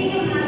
гимнастов 2006